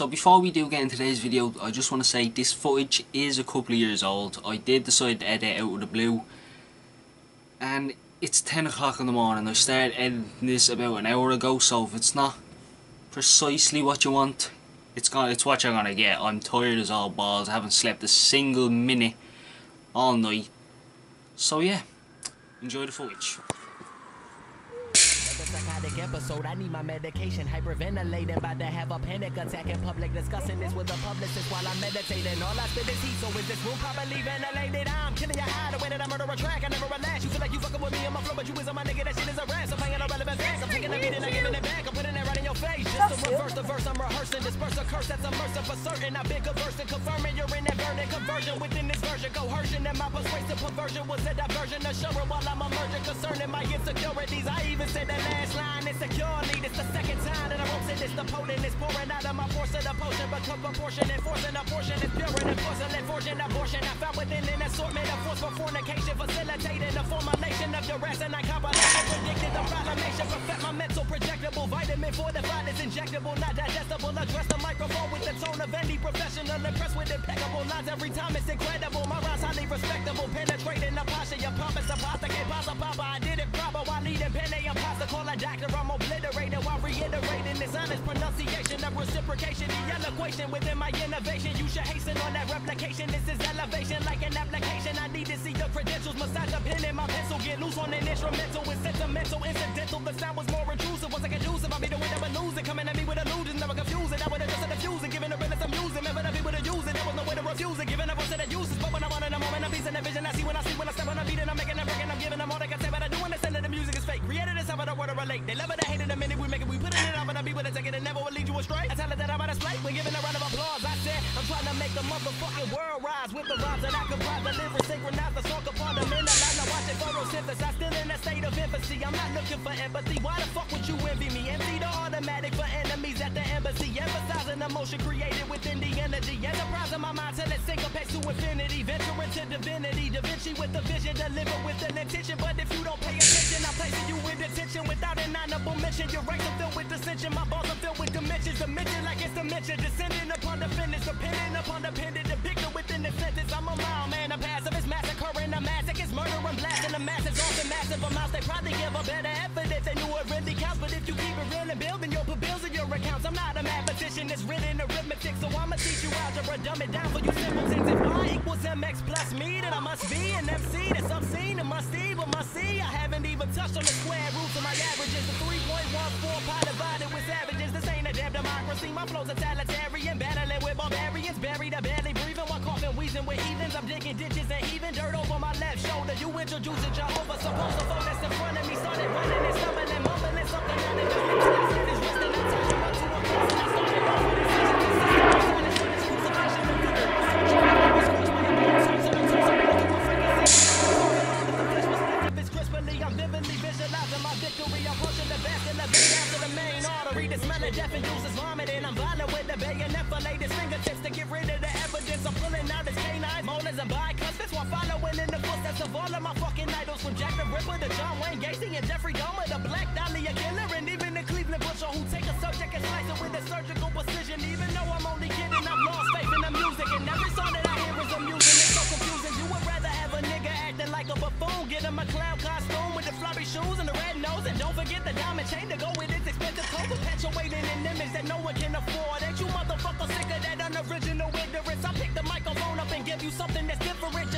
so before we do get into today's video, I just want to say this footage is a couple of years old. I did decide to edit out of the blue. And it's 10 o'clock in the morning. I started editing this about an hour ago, so if it's not precisely what you want, it's gonna, it's what you're gonna get. I'm tired as all balls. I haven't slept a single minute all night. So yeah, enjoy the footage psychotic episode. I need my medication, hyperventilating. About to have a panic attack in public, discussing this with a publicist while I'm meditating. All I spit is heat, so is this room properly ventilated? I'm killing your high, the way that I murder a track. I never relax. You feel like you fucking with me on my flow, but you is on my nigga. That shit is a rant. I'm playing a curse that's immersive for certain. I've been conversing, confirming you're in that burning conversion within this version. Coercion and my persuasive perversion was a diversion. A shower while I'm emerging concerning my insecurities. I even said that last line insecurely. This the second time that I wrote it. This the potent is pouring out of my force of the potion. Become proportion and forcing a portion is pure and porcelain fortune abortion. I found within an assortment of force for fornication, facilitating the formulation of duress and I compilation. Predicted the proclamation, mental projectable vitamin for the is injectable, not digestible. Address the microphone with the tone of any professional. Impressed with impeccable lines every time. It's incredible. My rhymes highly respectable, penetrating the posture. Your pompous apostate, papa, papa. I did it proper while leading pen a imposter. Call a doctor. I'm obliterated while reiterating this honest pronunciation of reciprocation. The equation within my innovation. You should hasten on that replication. This is elevation like an application. I need to see the credentials. Massage a pen in my pencil. Get loose on an instrumental. It's sentimental, incidental. The sound was more motherfucking world rise with the rhymes that I comprise, the lyrics synchronize, the song upon the men alive. Now watch it photosynthesis, I'm still in a state of infancy. I'm not looking for empathy. Why the fuck would you envy me? Empty the automatic for enemies at the embassy, emphasizing emotion created within the energy. Enterprise in my mind till it syncopates to infinity, venturing to divinity. Da Vinci with the vision, deliver with an intention. But if you don't pay attention, I'm placing you in detention without an honorable mention. Your rights are filled with dissension. My balls are filled with dimensions. Dimension like it's dementia. Descending upon pendant. Depicted within the sentence. I'm a mild man. I'm passive. It's massacring. The massive is murdering. Blasting the masses. Often massive amounts. They probably give a better evidence. They knew it really counts. But if you keep it real and building your bills and your accounts, I'm not a mathematician. It's written arithmetic. So I'ma teach you algebra. Dumb it down for you simpletons. If Y equals MX plus me, then I must be an MC. That's obscene and musty. But must see, I haven't even touched on the square roots of my averages. The 3.14 pi divided with savages. This ain't a damn democracy. My flow's totalitarian. Battling with barbarians. Buried or barely breathing while coughing, wheezing with heathens. I'm digging ditches and heaving dirt over my left shoulder. You introducing Jehovah. Supposed to phone that's in front of me. Started running and stumbling, mumbling something The smell of death vomiting. I'm violent with the bayonet for latest fingertips to get rid of the evidence. I'm pulling out his canines, molars and bicuspids while following in the footsteps of all of my fucking idols. From Jack the Ripper to John Wayne Gacy and Jeffrey Dahmer, the Black Dahlia killer, acting like a buffoon, get him a clown costume with the floppy shoes and the red nose, and don't forget the diamond chain to go with its expensive coat, perpetuating an image that no one can afford. Ain't you motherfucker sick of that unoriginal ignorance? I pick the microphone up and give you something that's different.